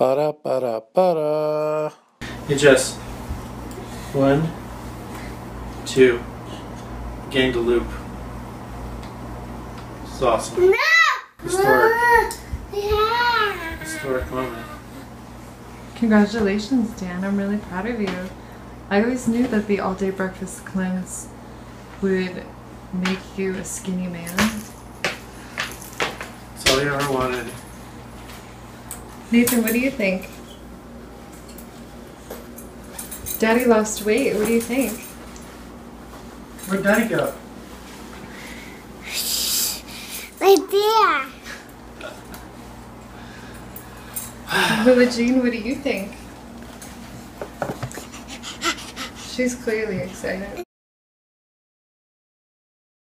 Ba-da, ba-da, ba-da. Hey Jess. One, two. Gained a loop. It's awesome. No! Historic. Yeah. Historic moment. Congratulations, Dan. I'm really proud of you. I always knew that the all day breakfast cleanse would make you a skinny man. That's all you ever wanted. Nathan, what do you think? Daddy lost weight. What do you think? Where'd Daddy go? Right there. Lila Jean, what do you think? She's clearly excited.